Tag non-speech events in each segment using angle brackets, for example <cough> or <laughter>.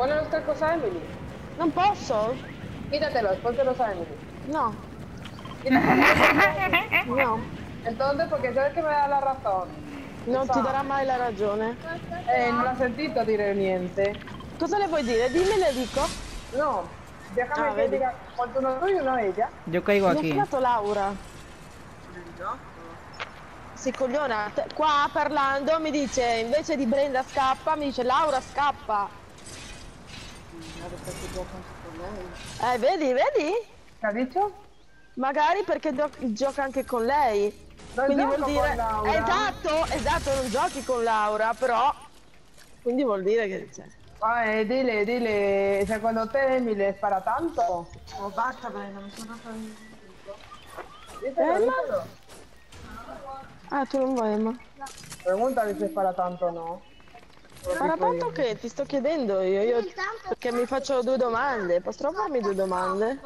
Ponle los cascos a Emily. Non posso? Quítatelos, póntelos a Emily. No, no. Entonces, porque sabes que me da la razón. Non ti darà mai la ragione. Eh, non ha sentito dire niente. Cosa le vuoi dire? Dimmi le dico. No, déjame Ah, que diga qualcuno tu y uno ella. Yo caigo Mi ha aquí. chiamato Laura. Si cogliona, qua parlando mi dice invece di Brenda scappa, mi dice Laura scappa. Eh, vedi, vedi? ¿Qué ha dicho? Magari perché gio- gioca anche con lei. Non Quindi vuol dire. Esatto, esatto, non giochi con Laura, però. Quindi vuol dire che. Cioè... Ay, dile, dile, secondo te Emily es para tanto? Oh, basta, Brenda, mi sono fatto Díselo, Eh, ma- díselo. Ah, tu non vuoi, ma. Pregúntale si es para tanto o no. Para tanto che ti sto chiedendo io, io perché mi faccio due domande. Posso farmi due domande?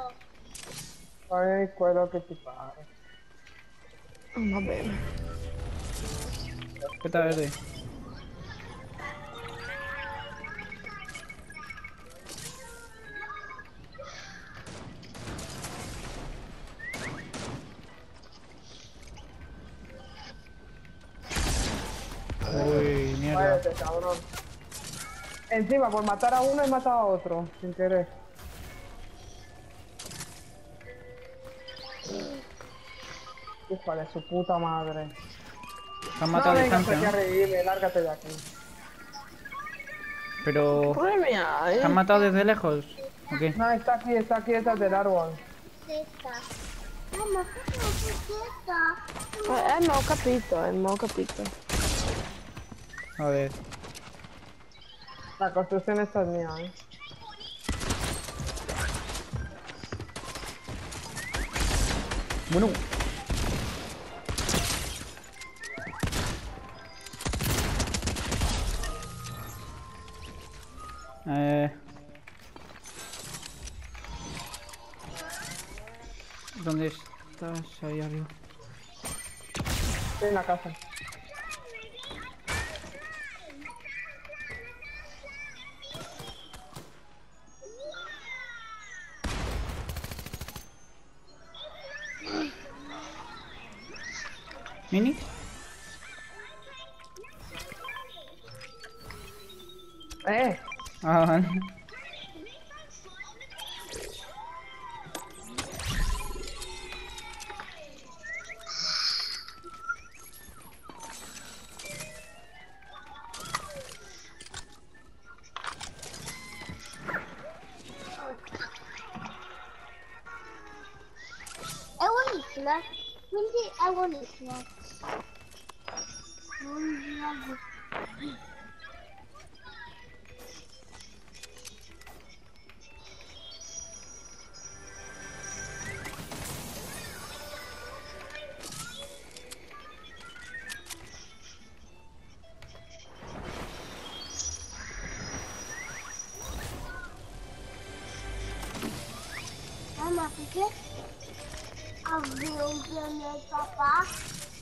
Fai quello che ti pare. Oh, va bene. Peta verde. Cabrón. Encima, por matar a uno he matado a otro, sin querer. Hija de su puta madre. Te han No lárgate de aquí. Pero... Hai? ¿Te han matado desde lejos? ¿O qué? No, está aquí, está aquí detrás del árbol. Mamma, cosa è Eh, eh, ma ho capito, eh, ma ho capito. Joder. La construcción esta es mía, ¿eh? Bueno. Eh... ¿Dónde estás? Ahí arriba. Estoy en la casa. ¿Mini? Eh, Ah, <laughs> porque alguém planeta papá.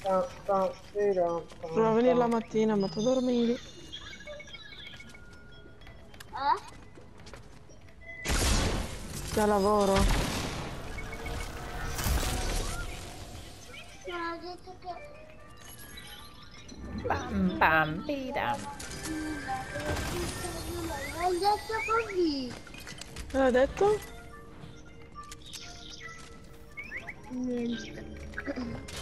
Bom, bom. Prova a venire la mattina, ma tu dormivi. Eh? C'è ja, lavoro. Ma ho detto che... Bam, bam, bida. L'ho detto così. L'ho detto? Niente.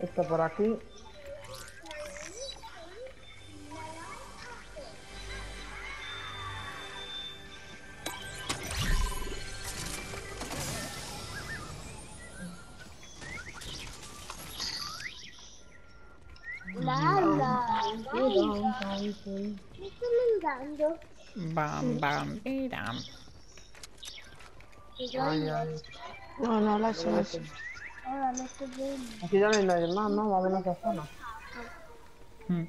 Está por aquí. Mangiando. Bam, bam, ay. No, no, lascia, lascia. Ora metto bene. Aquí ya no hay nadie más, ¿no? Vamos a esa zona. Mm.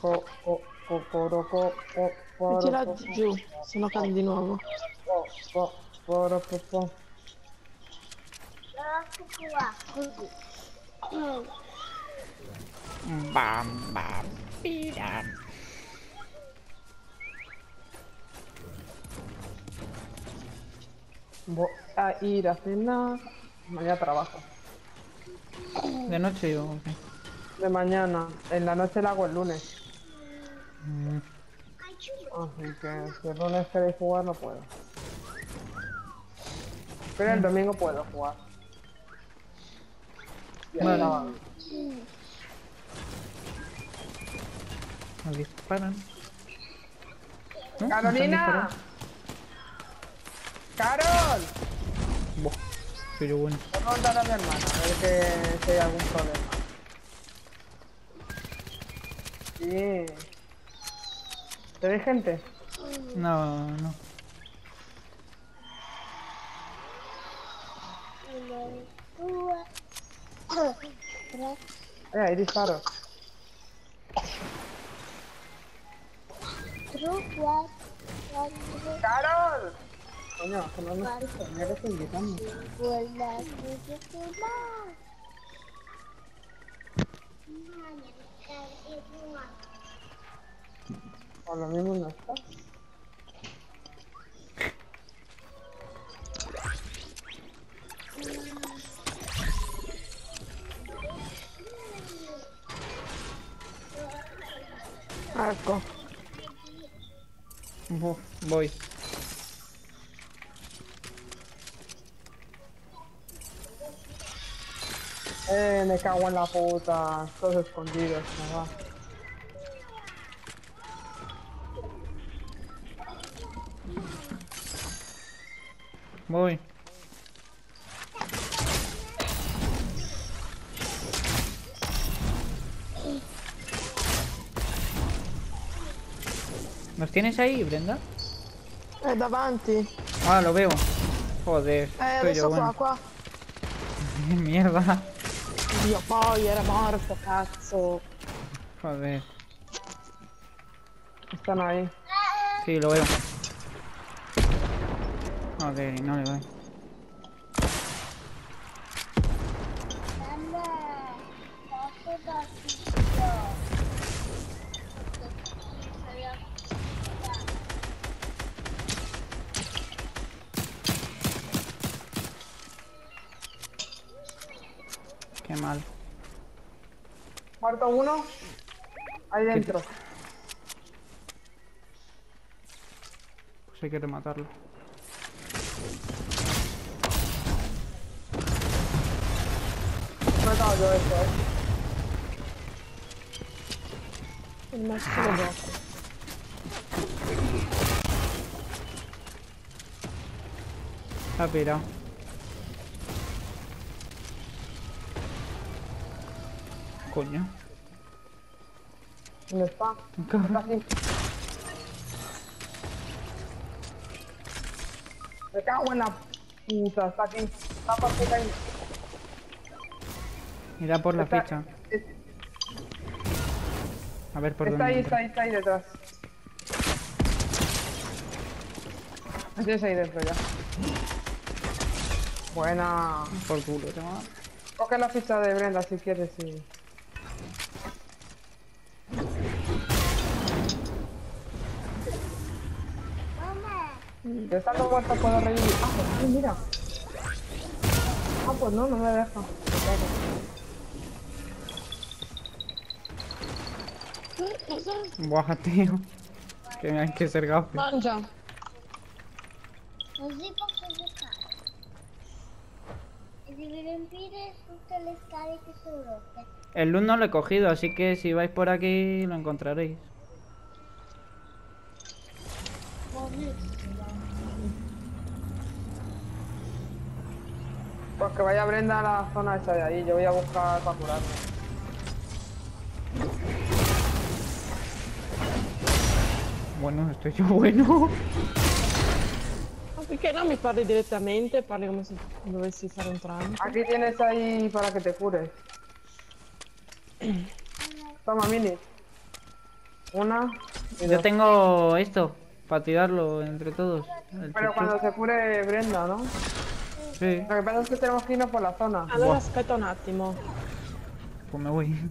Co, co, co, coro, co, co, coro, Mettila co, giù, se no cadi di nuovo. co, co, coro, co, co. Bam, bam. Voy a ir a cenar. Mañana trabajo. ¿De noche o qué? De mañana. En la noche la hago el lunes. Mm. Así que si el lunes queréis jugar, no puedo. Pero el domingo puedo jugar. Vale. Nos disparan. ¿No? ¿Nos han ¡Carolina! ¡Carol! Buah, yo bueno. Voy a contar a mi hermana, a ver si hay algún problema. Sí. ¿Te ves gente? No, no. Uno, due, Eh, hay disparos. ¡Carol! Coño, que no me estoy sette, Por lo mismo no está. Ecco. Buah, voy. Eh, me cago en la puta. Todos escondidos, me va. Voy. ¿Nos tienes ahí, Brenda? È davanti. Ah, lo veo. Joder, Eh, adesso qua, qua. <laughs> Mierda. Dio, poi era morto, cazzo. Joder. Están ahí. Sí, lo veo. Joder, y no le doy. Qué mal. Muerto uno. Ahí dentro. Pues hay que rematarlo. Me he dado yo eso, eh. Il maschio dopo. Ha pirado. Coño. ¿Dónde está? Está aquí. Me cago en la puta, está aquí. Está por puta ahí. Irá por la Está- ficha. es- A ver por Está dónde. ahí, está ahí, está ahí detrás. Lo Tienes ahí dentro ya. Buena. Por culo, va. Coge la ficha de Brenda si quieres y... Yo estando muerto puedo revivir. Ah, pues sí, mira. Ah, pues no, no me deja. Me. Buah, tío. Que hay que ser gafe. Mangia. così posso giocare. E devi riempire tutte le scale che sono rotte. El luz no lo he cogido, así que si vais por aquí lo encontraréis. Pues que vaya Brenda a la zona esa de ahí. Yo voy a buscar para curarme. Bueno, estoy yo bueno. <laughs> Perché non mi parli direttamente? Parli come se dovessi fare un tramite. Aquí tienes ahí para que te cures. <clears throat> Toma, Mini. Una. y Yo dos. tengo esto, para tirarlo entre todos. Pero chuchu. cuando se cure Brenda, ¿no? Sí, Lo que pasa es que tenemos que irnos por la zona. Allora aspetta un attimo. pues me voy.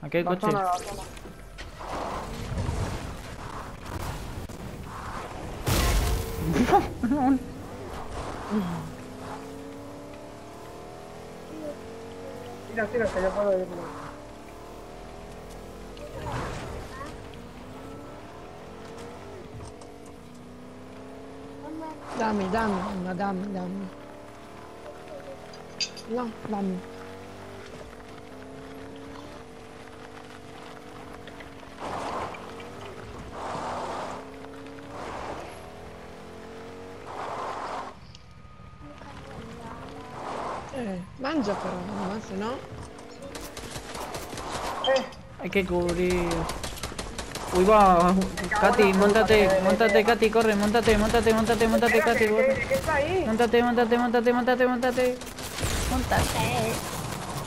Aquí hay La coche. zona, la zona. <laughs> Tira, tira, que yo puedo irme. Dammi, dammi, una, dammi, dammi. No, dammi. Eh, mangia però, no? Se no... Eh, Hay que cubrir. Uy, va. Katy, montate, montate, Katy, corre, montate, montate, montate, montate, Katy, corre. Montate, montate, montate, montate, montate. Montate.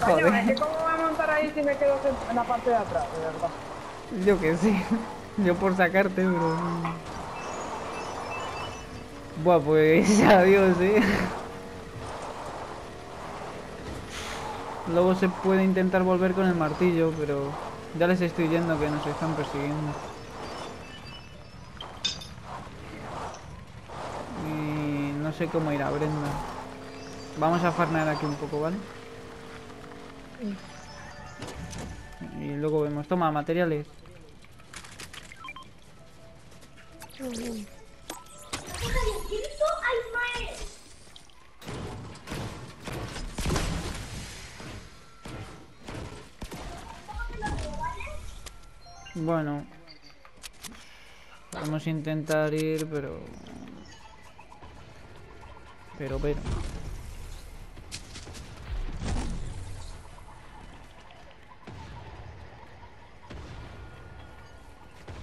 Joder, ¿Cómo voy a montar ahí si me quedo en- la parte de atrás, de verdad? yo que sé. Yo por sacarte, pero. Buah, pues <laughs> adiós, eh. Luego se puede intentar volver con el martillo, pero ya les estoy yendo que nos están persiguiendo. Y no sé cómo ir a Brenda. Vamos a farmear aquí un poco, ¿vale? Y luego vemos. Toma, materiales. Bueno. Vamos a intentar ir, pero... Pero, pero...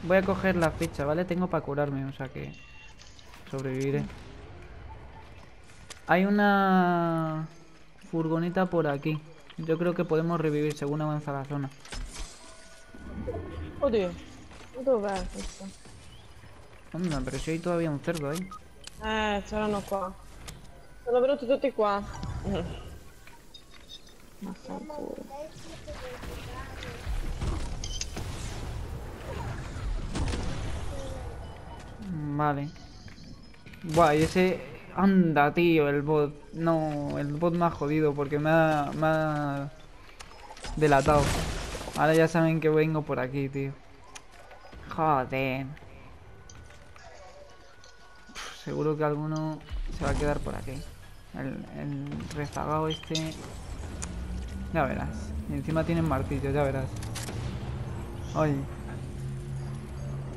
Voy a coger la ficha, ¿vale? Tengo para curarme, o sea que... Sobreviviré. Hay una... Furgoneta por aquí. Yo creo que podemos revivir según avanza la zona. Oddio. Dov'è questo? Onda, pero si hay todavía un cerdo ahí. Eh, c'erano qua. Sono venuti tutti qua. Vaffanculo. Vale. Buah, y ese... Anda, tío, el bot. No, el bot me ha jodido porque me ha, me ha delatado. Ahora ya saben que vengo por aquí, tío. Joder. Seguro que alguno se va a quedar por aquí. El, rezagado este... Ya verás. Y encima tienen martillo, ya verás. Ay.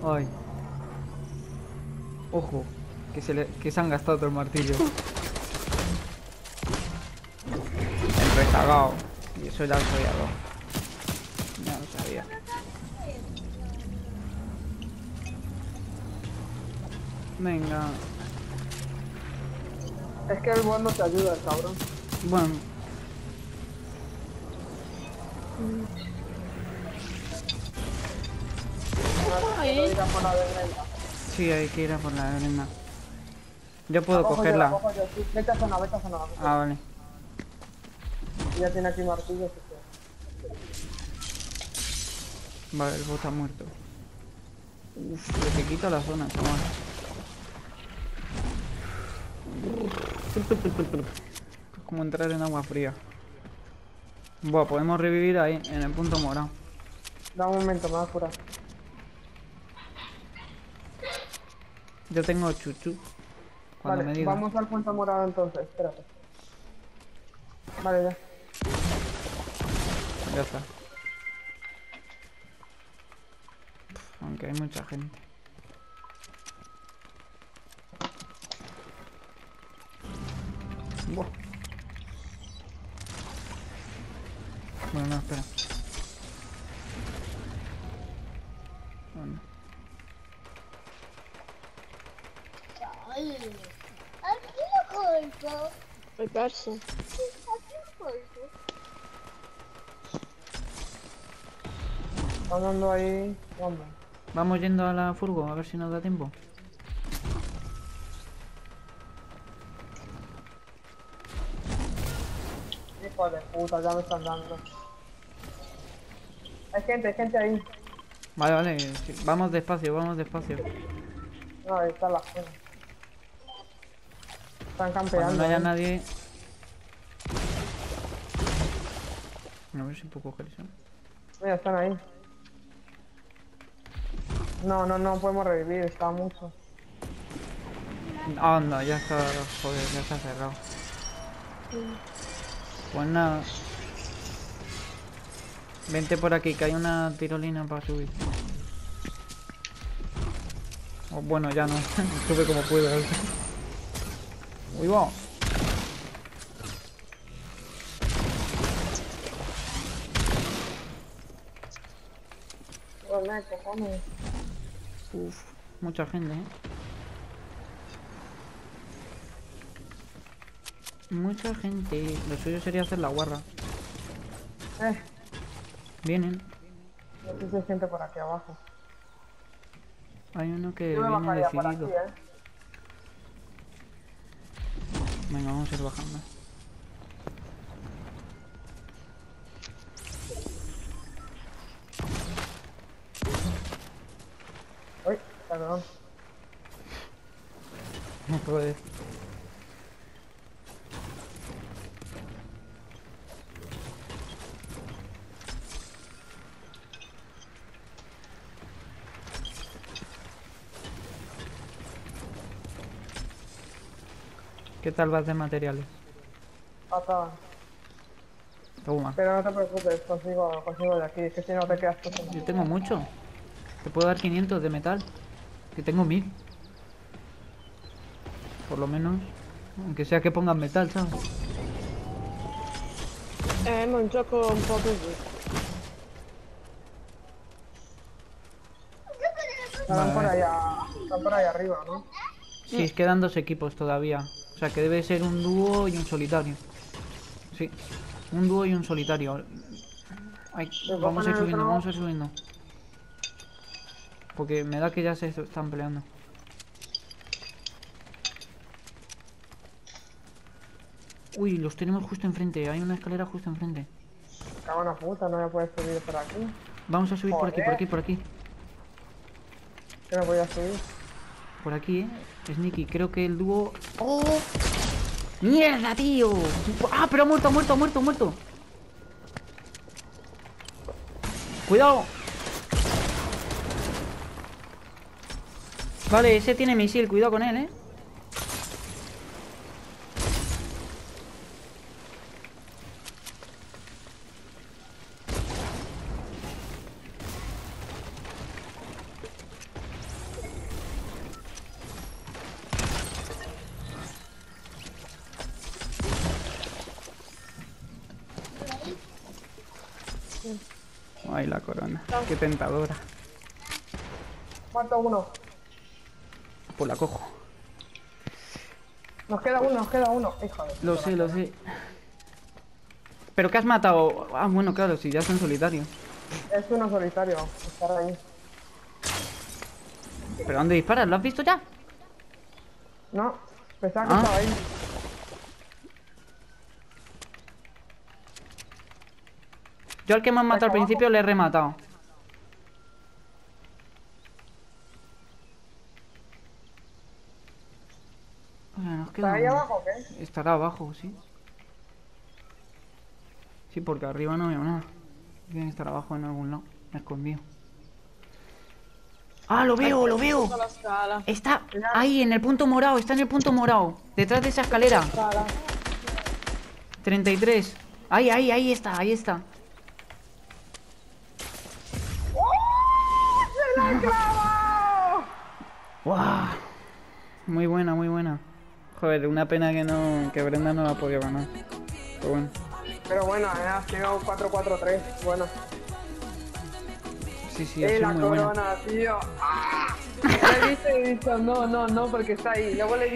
Ay. Ojo, que se, le, que se han gastado el martillo. El rezagado. Y eso ya lo sabía Ya lo sabía. Venga. Es que el bot no te ayuda, el cabrón. Bueno. Quiero ir a por la de Brenda. Sí, hay que ir a por la arena. Yo puedo cogerla. cojo yo, sí. Vete a zona, vete a zona. Ah, vale. Ya tiene aquí martillo. así que- Vale, el bot está muerto. Uf, que te quita la zona, chaval. Es como entrar en agua fría. Buah, podemos revivir ahí, en el punto morado. Da un momento, me voy a curar. Yo tengo chuchu. Cuando vale, me diga. vamos al punto morado entonces, espérate. Vale, ya. Ya está. Aunque hay mucha gente. Buah. Bueno, no, espera. Bueno. Ay, aquí lo corto. Hai perso? Aquí lo corto. Está andando ahí. Hombre. Vamos yendo a la furgo, a ver si nos da tiempo. Hijo de puta, ya me están dando. Hay gente, hay gente ahí. Vale, vale. Vamos despacio, vamos despacio. No, ahí está la gente. Están Cuando campeando. no haya ¿eh? nadie... A ver si puedo coger eso. Mira, están ahí. No, no, no podemos revivir, está mucho. Anda, ya está, joder, ya está cerrado. Pues nada. Vente por aquí, que hay una tirolina para subir. O bueno, ya no. <laughs> Sube como pueda. Uy, va. Cojones. Uf, mucha gente, ¿eh? Mucha gente. Lo suyo sería hacer la guarra. Eh, Vienen. si hay gente por aquí abajo. Hay uno que Yo viene aquí, decidido. eh. Venga, vamos a ir bajando. Uy, perdón. Joder. ¿Qué tal vas de materiales? Pata. Toma. Pero no te preocupes, consigo, consigo de aquí. Que si no te quedas tú. Yo tengo mucho. Te puedo dar 500 de metal. Que tengo 1000. Por lo menos. Aunque sea que pongan metal, ¿sabes? Eh, ma un gioco un po' così. Están por allá, están por allá arriba, ¿no? Sí, es quedan dos equipos todavía. O sea que debe ser un dúo y un solitario. Sí, un dúo y un solitario. Ay, vamos a ir subiendo, vamos a ir subiendo. Porque me da que ya se están peleando. Uy, los tenemos justo enfrente. Hay una escalera justo enfrente. Cago en la puta, no me puedes subir por aquí. Vamos a subir por aquí, por aquí, por aquí. Que no voy a subir. Por aquí, eh. Sneaky, creo que el dúo. ¡Oh! ¡Mierda, tío! ¡Ah, pero ha muerto, ha muerto, ha muerto, ha muerto! ¡Cuidado! Vale, ese tiene misil, cuidado con él, eh. Qué tentadora. Muerto uno. Pues la cojo. Nos queda uno, nos queda uno. Lo sé, lo sé. ¿Pero qué has matado? Ah, bueno, claro, si ya son solitarios. Es uno solitario. Estar ahí. ¿Pero dónde disparas? ¿Lo has visto ya? No, pensaba que Ah. estaba ahí. Yo al que me han matado al principio le he rematado. ¿Está ahí abajo o qué? Estará abajo, sí. Sí, porque arriba no veo nada. Tiene que estar abajo en algún lado. Escondido. ¡Ah, lo veo, lo veo! La. Está ahí, en el punto morado. Está en el punto morado. Detrás de esa escalera. Scala. 33. Ahí, ahí, ahí está, ahí está. ¡Guau! Muy buena, muy buena. Joder, una pena que no que Brenda no la ha podido ganar. Pero bueno. Pero bueno, ha sido 4-4-3. Bueno. Sí, sí, Eh, la muy buena. corona, tío. ¡Ah! Le he visto y he dicho, no, no, no, porque está ahí. Luego le visto